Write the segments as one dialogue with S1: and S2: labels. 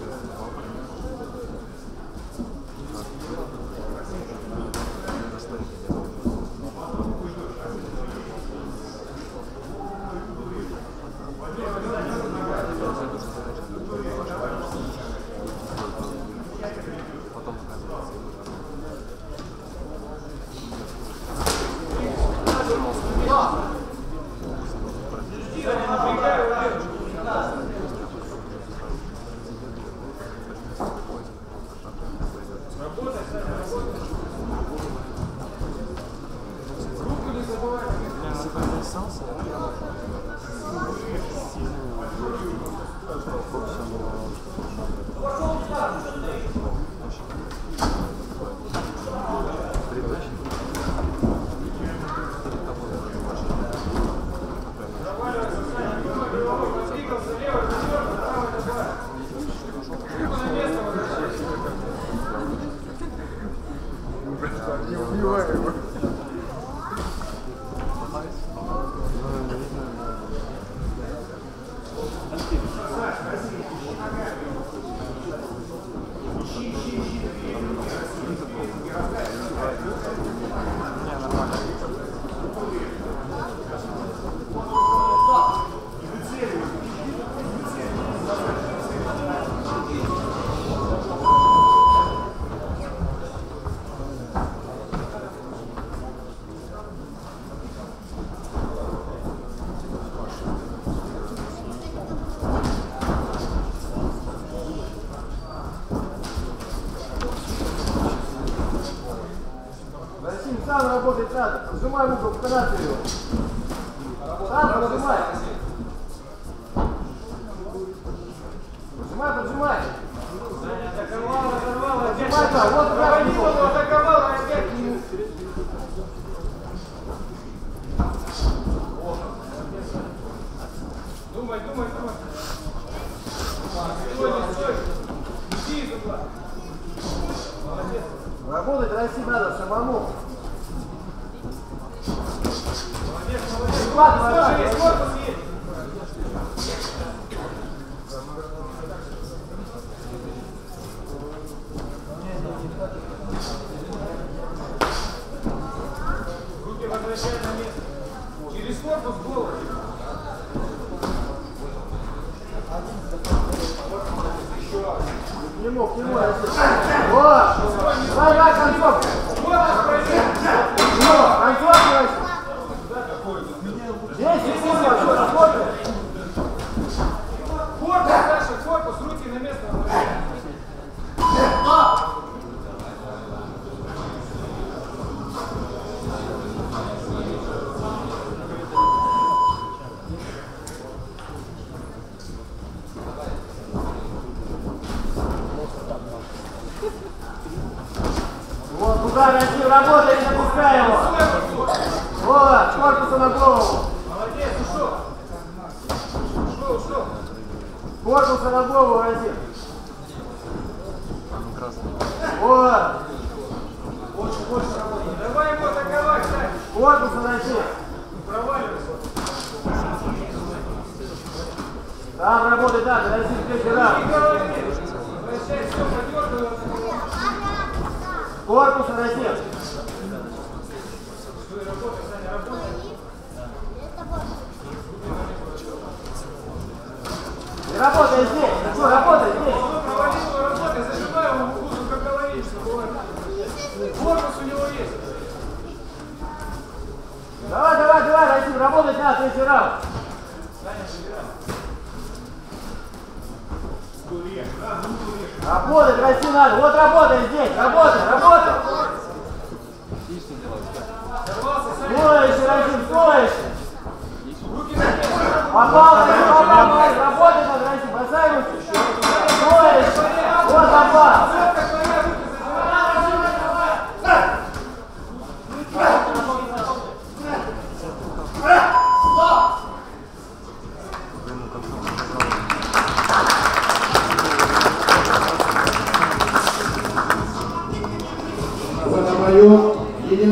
S1: Yeah. Не,
S2: работать надо. Сжимай руку, канаты его. Сам поджимай. Поджимай, поджимай. Поджимай там, вот так. его.
S3: Думай, думай, думай. Стой, не стой. Иди из угла.
S2: Работать расти надо самому. Не мог, не мог. Вот. Давай, давай, концовку.
S3: Корпус пройди.
S2: Вот, концовку расти. 10 секунд, а что, работает?
S3: Корпус, Саша, корпус, руки на место возвращай.
S2: Вот, туда расти, работай, не запускай его. Вот, корпусу на голову.
S3: Молодец, ушел. Ушел, ушел.
S2: Корпуса на голову.
S1: Красный.
S2: Вот,
S3: Больше, больше работай. Давай ему атаковать, Сань.
S2: корпуса расти.
S3: Проваливайся.
S2: Там работать надо, расти в третий раз. Корпуса расти.
S3: Работай, Саня, работай.
S2: Не работай здесь. Ну работай здесь.
S3: Ну, провали его работай, зажимай его в углу, как он... Корпус у него есть.
S2: Давай, давай, давай, расти, работать надо, третий раунд. Работать, расти надо. Вот работай здесь, работай, работай.
S3: Саня.
S2: Стоишь, Расим, стоишь.
S3: Руки на.
S2: Попал, не попал,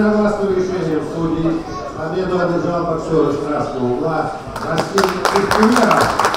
S4: единогласное решение судей. Победу одержал боксер из красного угла Василий.